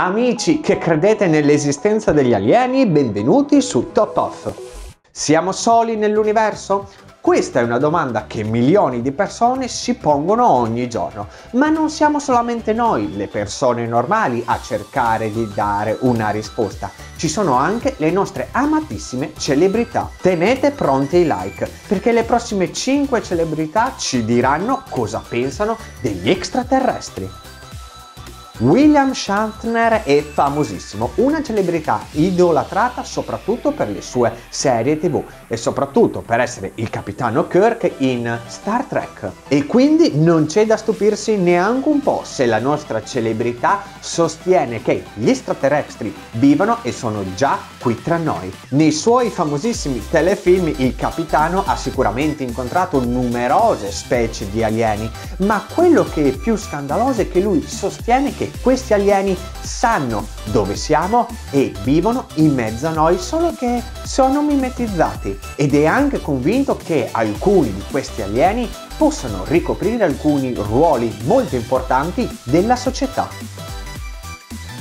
Amici che credete nell'esistenza degli alieni, benvenuti su Top Off. Siamo soli nell'universo? Questa è una domanda che milioni di persone si pongono ogni giorno, ma non siamo solamente noi, le persone normali, a cercare di dare una risposta. Ci sono anche le nostre amatissime celebrità. Tenete pronti i like, perché le prossime 5 celebrità ci diranno cosa pensano degli extraterrestri. William Shatner è famosissimo, una celebrità idolatrata soprattutto per le sue serie tv e soprattutto per essere il capitano Kirk in Star Trek. E quindi non c'è da stupirsi neanche un po' se la nostra celebrità sostiene che gli extraterrestri vivono e sono già qui tra noi. Nei suoi famosissimi telefilm il capitano ha sicuramente incontrato numerose specie di alieni, ma quello che è più scandaloso è che lui sostiene che questi alieni sanno dove siamo e vivono in mezzo a noi, solo che sono mimetizzati ed è anche convinto che alcuni di questi alieni possano ricoprire alcuni ruoli molto importanti della società.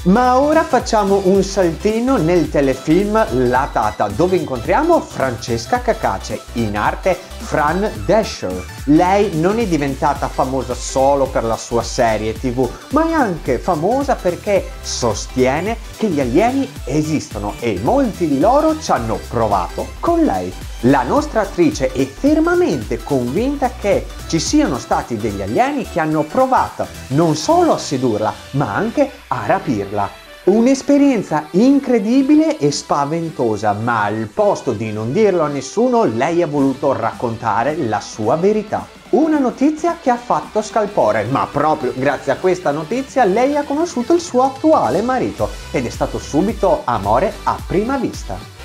Ma ora facciamo un saltino nel telefilm La Tata, dove incontriamo Francesca Cacace, in arte Fran Dasher. Lei non è diventata famosa solo per la sua serie tv, ma è anche famosa perché sostiene che gli alieni esistono e molti di loro ci hanno provato con lei. La nostra attrice è fermamente convinta che ci siano stati degli alieni che hanno provato non solo a sedurla, ma anche a rapirla. Un'esperienza incredibile e spaventosa, ma al posto di non dirlo a nessuno, lei ha voluto raccontare la sua verità. Una notizia che ha fatto scalpore, ma proprio grazie a questa notizia lei ha conosciuto il suo attuale marito ed è stato subito amore a prima vista.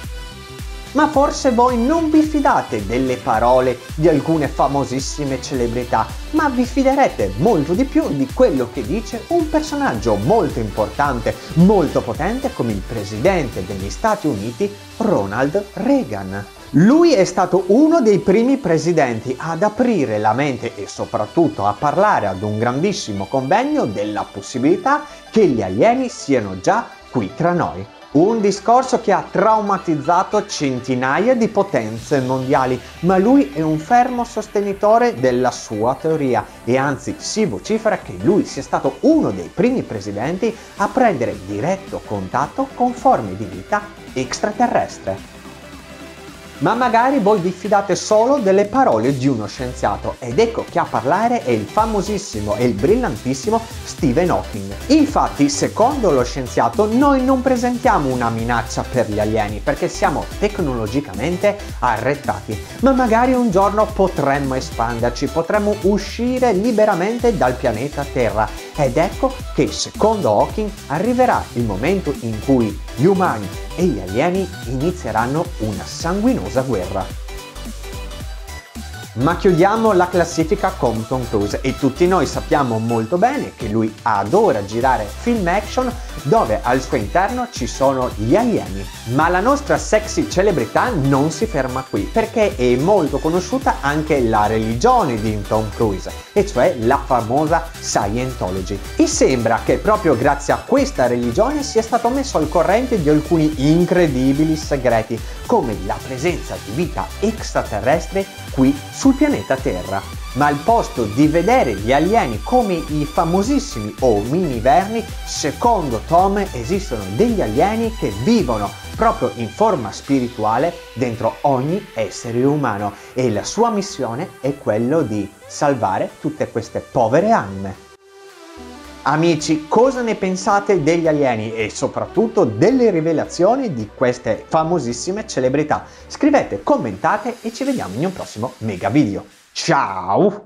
Ma forse voi non vi fidate delle parole di alcune famosissime celebrità, ma vi fiderete molto di più di quello che dice un personaggio molto importante, molto potente come il presidente degli Stati Uniti, Ronald Reagan. Lui è stato uno dei primi presidenti ad aprire la mente e soprattutto a parlare ad un grandissimo convegno della possibilità che gli alieni siano già qui tra noi. Un discorso che ha traumatizzato centinaia di potenze mondiali, ma lui è un fermo sostenitore della sua teoria. E anzi si vocifera che lui sia stato uno dei primi presidenti a prendere diretto contatto con forme di vita extraterrestre ma magari voi vi fidate solo delle parole di uno scienziato. Ed ecco che a parlare è il famosissimo e il brillantissimo Stephen Hawking. Infatti, secondo lo scienziato, noi non presentiamo una minaccia per gli alieni perché siamo tecnologicamente arretrati, ma magari un giorno potremmo espanderci, potremmo uscire liberamente dal pianeta Terra ed ecco che secondo Hawking arriverà il momento in cui gli umani e gli alieni inizieranno una sanguinosa guerra. Ma chiudiamo la classifica con Tom Cruise e tutti noi sappiamo molto bene che lui adora girare film action dove al suo interno ci sono gli alieni. Ma la nostra sexy celebrità non si ferma qui perché è molto conosciuta anche la religione di Tom Cruise e cioè la famosa Scientology. E sembra che proprio grazie a questa religione sia stato messo al corrente di alcuni incredibili segreti come la presenza di vita extraterrestre qui sul pianeta Terra. Ma al posto di vedere gli alieni come i famosissimi o mini vermi, secondo Tom esistono degli alieni che vivono proprio in forma spirituale dentro ogni essere umano e la sua missione è quello di salvare tutte queste povere anime. Amici, cosa ne pensate degli alieni e soprattutto delle rivelazioni di queste famosissime celebrità? Scrivete, commentate e ci vediamo in un prossimo mega video. Ciao!